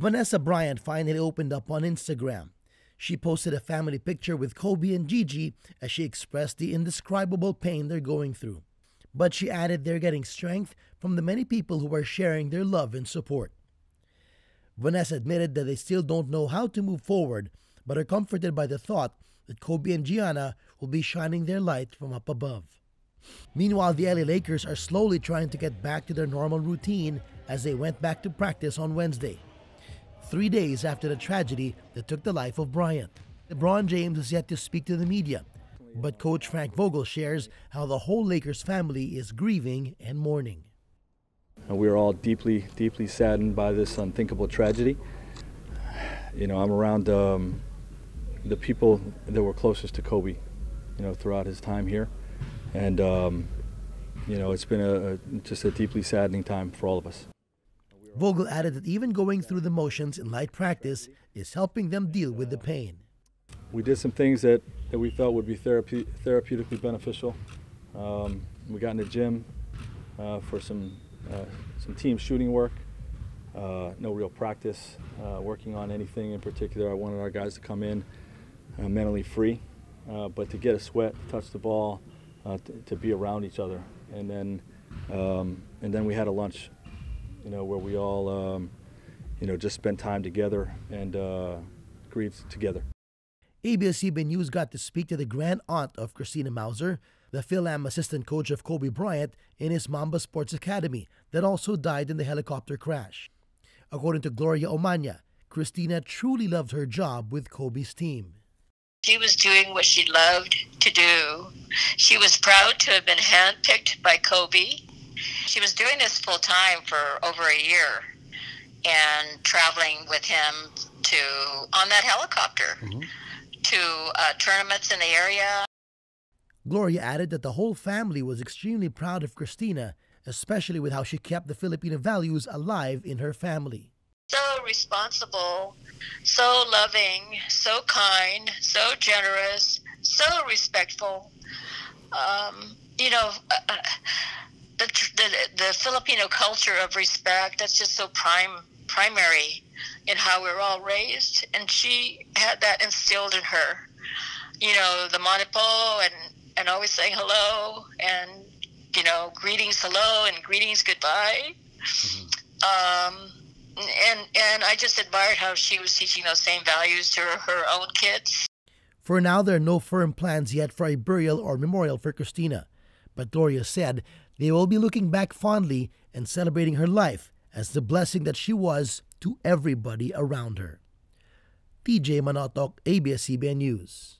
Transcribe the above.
Vanessa Bryant finally opened up on Instagram. She posted a family picture with Kobe and Gigi as she expressed the indescribable pain they're going through. But she added they're getting strength from the many people who are sharing their love and support. Vanessa admitted that they still don't know how to move forward, but are comforted by the thought that Kobe and Gianna will be shining their light from up above. Meanwhile, the LA Lakers are slowly trying to get back to their normal routine as they went back to practice on Wednesday, three days after the tragedy that took the life of Bryant. LeBron James is yet to speak to the media, but coach Frank Vogel shares how the whole Lakers family is grieving and mourning. We are all deeply, deeply saddened by this unthinkable tragedy. You know, I'm around um, the people that were closest to Kobe, you know, throughout his time here, and um, you know, it's been a, just a deeply saddening time for all of us. Vogel added that even going through the motions in light practice is helping them deal with the pain. We did some things that, that we felt would be therape- therapeutically beneficial. Um, we got in the gym uh, for some uh, some team shooting work. Uh, no real practice uh, working on anything in particular. I wanted our guys to come in mentally free, but to get a sweat, touch the ball, to, to, be around each other, and then um, and then we had a lunch, you know, where we all um, you know just spend time together and grieve together. ABS-CBN News got to speak to the grand aunt of Christina Mauser, the Fil-Am assistant coach of Kobe Bryant in his Mamba Sports Academy that also died in the helicopter crash. According to Gloria Omania, Christina truly loved her job with Kobe's team. She was doing what she loved to do. She was proud to have been handpicked by Kobe. She was doing this full time for over a year and traveling with him to on that helicopter mm-hmm. to uh, tournaments in the area. Gloria added that the whole family was extremely proud of Christina, especially with how she kept the Filipino values alive in her family. So responsible, so loving, so kind, so generous, so respectful. Um, you know, uh, uh the, the, the Filipino culture of respect, that's just so prime primary in how we are all raised. And she had that instilled in her. You know, the mano po and and always saying hello and you know greetings hello and greetings goodbye mm-hmm. um, and and i just admired how she was teaching those same values to her, her own kids for now there are no firm plans yet for a burial or memorial for christina but gloria said they will be looking back fondly and celebrating her life as the blessing that she was to everybody around her. TJ Manotok, ABS-CBN News.